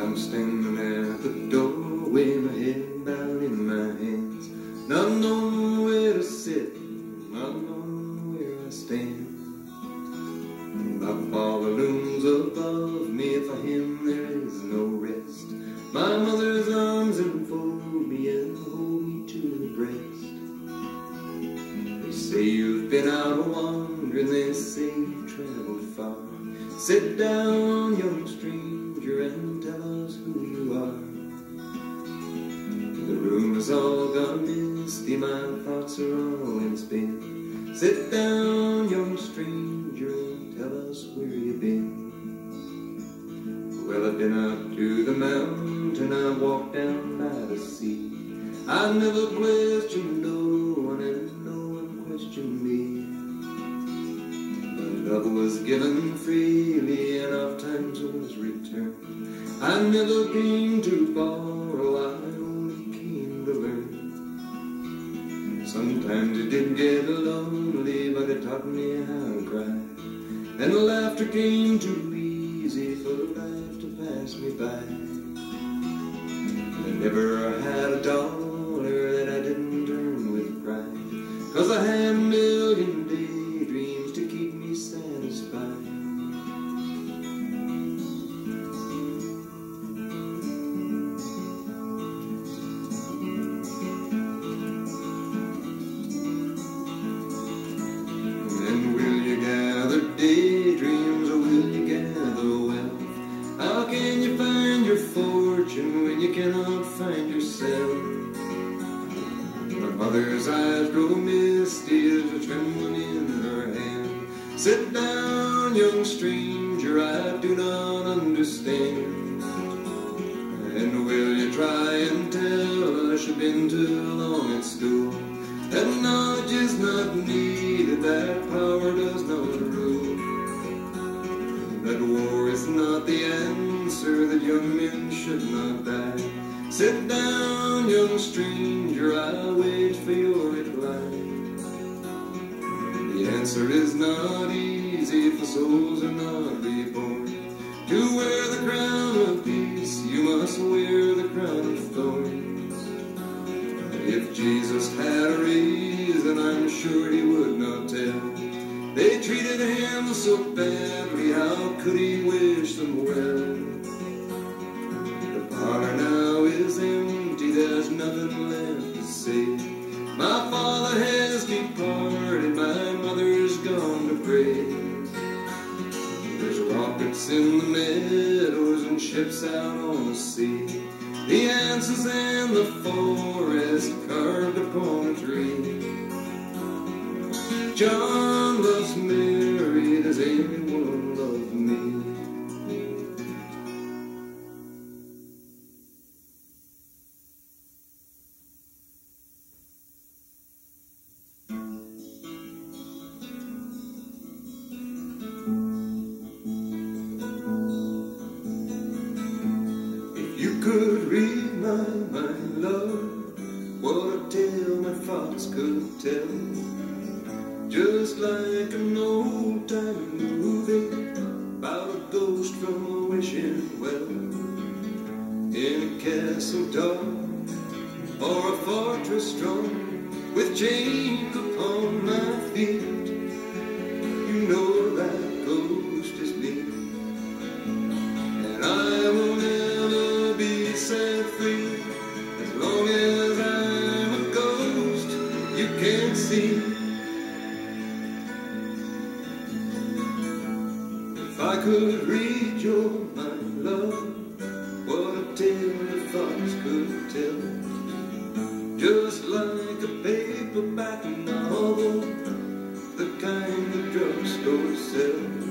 I'm standing at the door with my head bowed in my hands, not knowing where to sit, not knowing where I stand. My father looms above me, for him there is no rest. My mother's arms enfold me and hold me to the breast. They say you've been out wandering, traveled far. Sit down, young stranger, and tell us who you are. The room is all gone misty, my thoughts are all in spin. Sit down, young stranger, and tell us where you've been. Well, I've been up to the mountain, I walked down by the sea. I never questioned no one, and no one questioned me. Love was given freely, and oft times was returned. I never came to borrow, I only came to learn. Sometimes it did get lonely, but it taught me how to cry. And laughter came too easy for life to pass me by. That war is not the answer, that young men should not die. Sit down, young stranger, I'll wait for your reply. The answer is not easy, for souls are not reborn. To wear the crown of peace, you must wear the crown of thorns. If Jesus had a reason, I'm sure he would not tell. They treated him so badly, ships out on the sea. The answers in the forest carved upon a tree. John tale my thoughts could tell. Just like an old time movie about a ghost from a wishing well. In a castle dark or a fortress strong with chains upon my feet. Paperback novel, the kind the drugstore sells.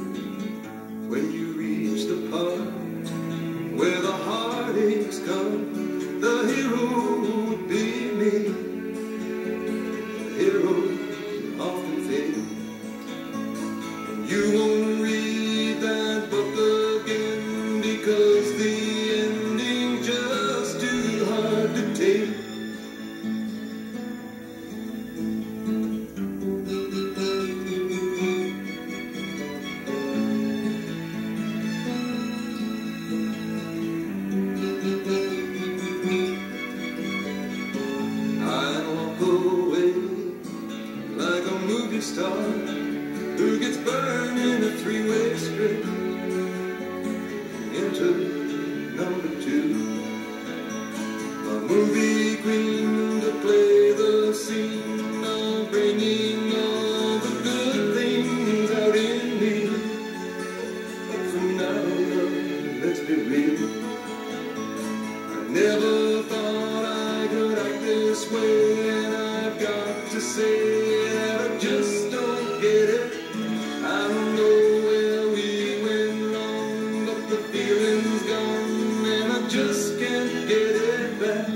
just don't get it. I don't know where we went wrong, but the feeling's gone, and I just can't get it back.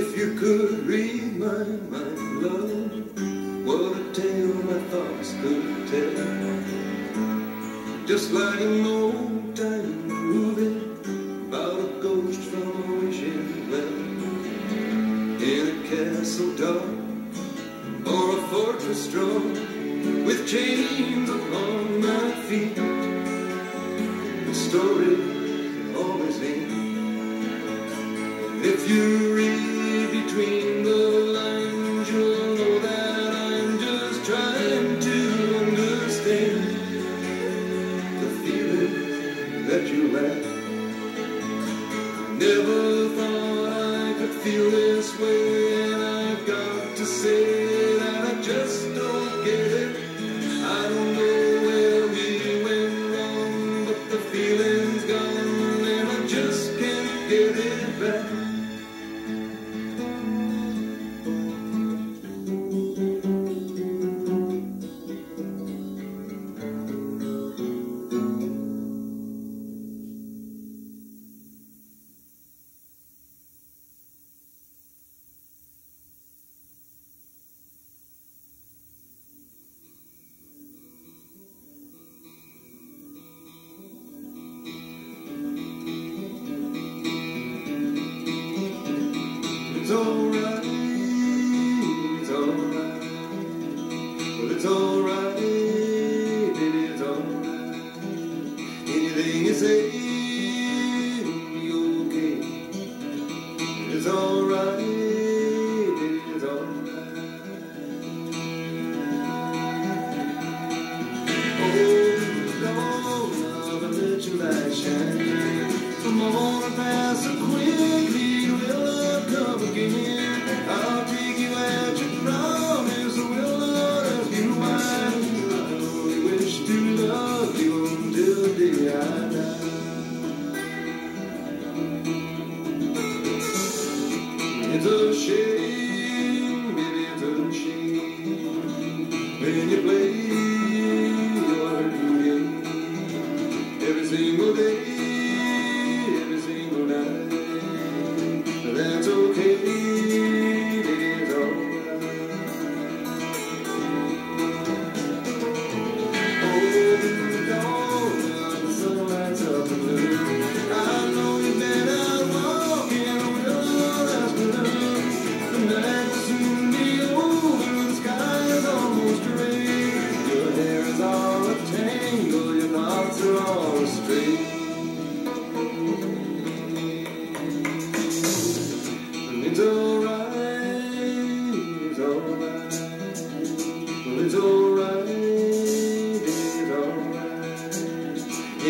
If you could read my mind, love, what a tale my thoughts could tell. Just like a old story always ends. If you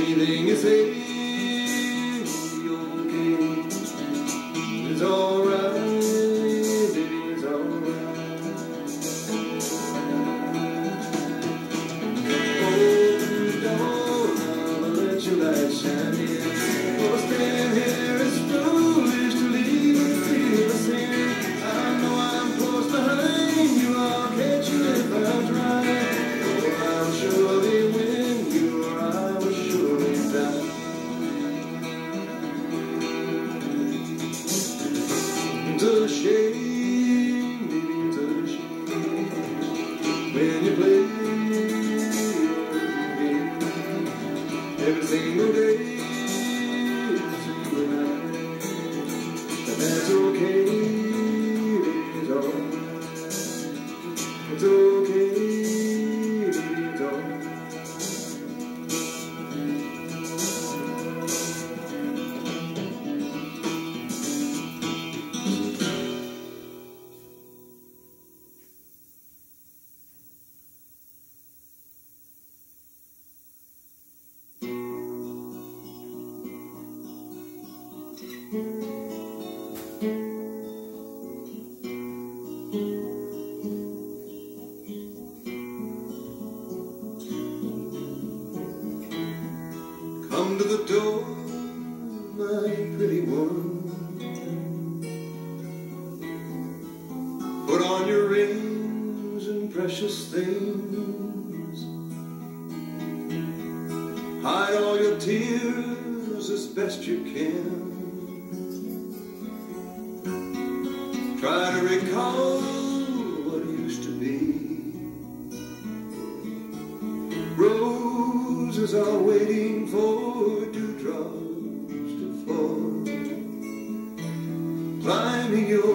anything you say. when you play every single day. Climbing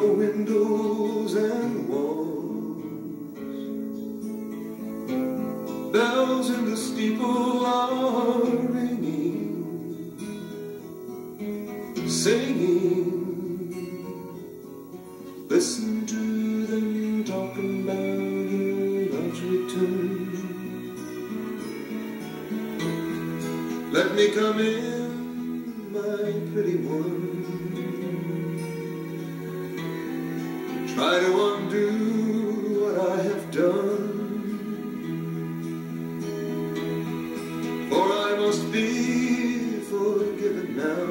For I must be forgiven now.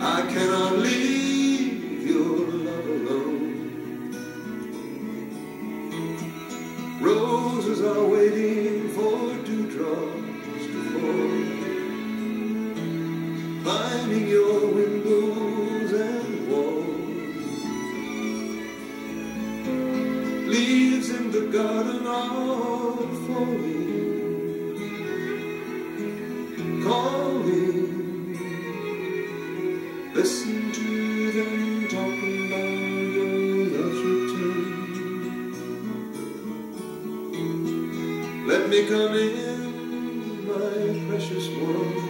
I cannot leave me come in, my precious one.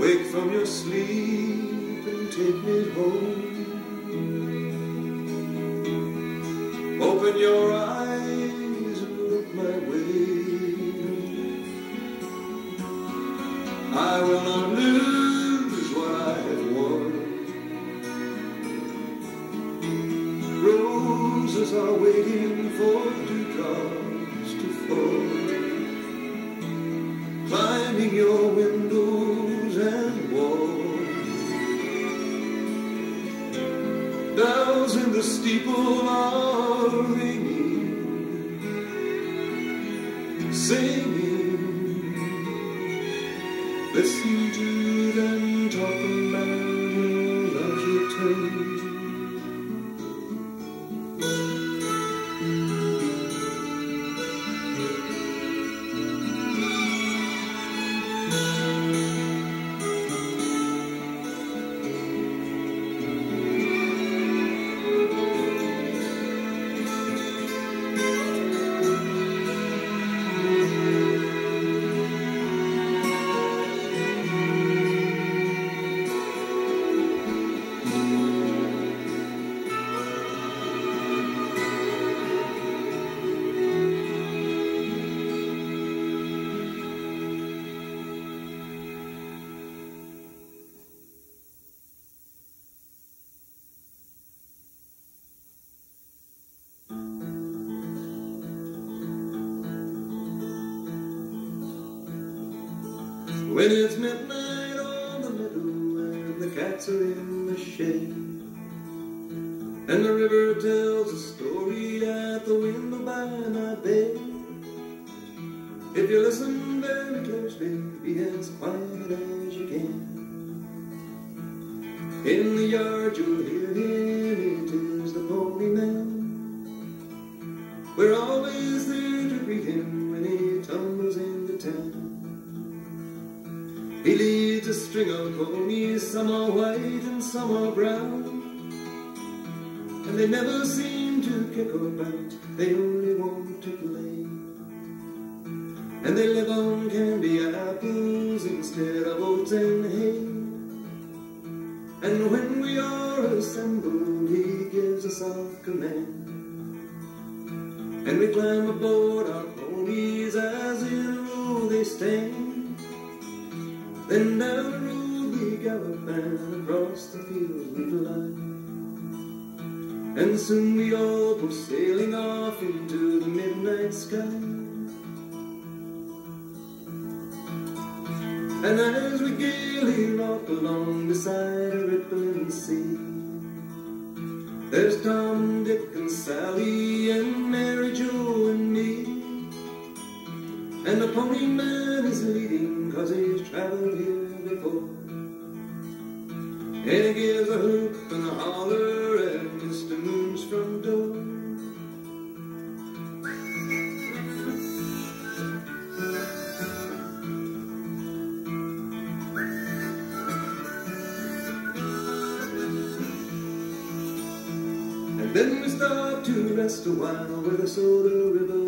Wake from your sleep and take me home. The steeple are ringing, singing. Listen to When it's midnight on the meadow and the cats are in the shade, and the river tells a story at the window by my bed. If you listen very closely, be as quiet as you can. In the yard you'll hear him, it is the pony man. We're always there He leads a string of ponies, some are white and some are brown. And they never seem to kick or bite, they only want to play. And they live on candy apples instead of oats and hay. And when we are assembled, he gives a soft command. And we climb aboard our ponies as in row they stand. Then down the road we gallop and across the fields we fly. And soon we all go sailing off into the midnight sky. And as we gaily rock along beside a rippling sea, there's Tom, Dick, and Sally, and Mary Jo, and me. And the pony man is leading, cause he's traveled here before. And he gives a hoop and a holler at Mr. Moon's front door. And then we stop to rest a while where the Soda River.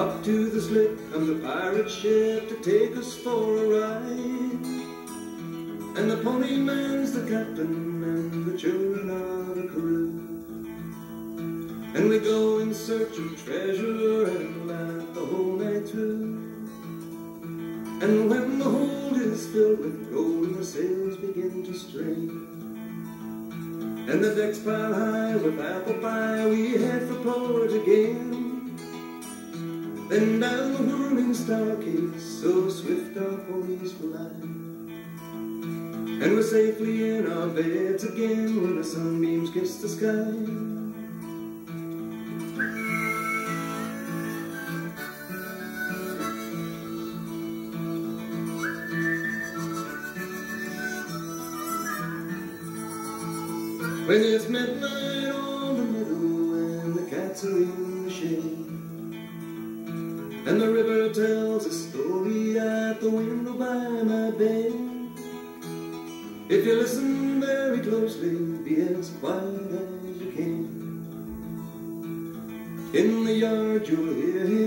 Up to the slip comes the pirate ship to take us for a ride. And the pony man's the captain and the children are the crew. And we go in search of treasure and laugh the whole night through. And when the hold is filled with gold and the sails begin to strain. And the decks pile high with apple pie, we head for port again. Then down the whirling staircase, so swift our ponies fly. And we're safely in our beds again when the sunbeams kiss the sky. When it's midnight on the meadow and the cats are in the And the river tells a story at the window by my bed If you listen very closely, be as quiet as you can. In the yard you'll hear him